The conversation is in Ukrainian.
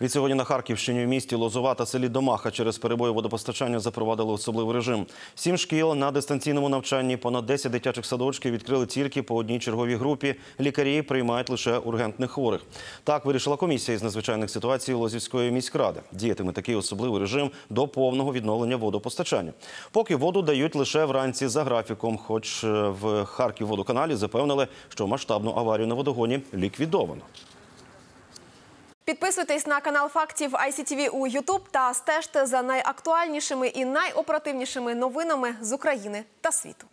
Від сьогодні на Харківщині в місті Лозова та селі Домаха через перебої водопостачання запровадили особливий режим. Сім шкіл на дистанційному навчанні, понад 10 дитячих садочків відкрили тільки по одній черговій групі. Лікарі приймають лише ургентних хворих. Так вирішила комісія із надзвичайних ситуацій Лозівської міськради. Діятиме такий особливий режим до повного відновлення водопостачання. Поки воду дають лише вранці за графіком. Хоч е, в Харківводоканалі запевнили, що масштабну аварію на водогоні ліквідовано. Підписуйтесь на канал фактів ICTV у YouTube та стежте за найактуальнішими і найоперативнішими новинами з України та світу.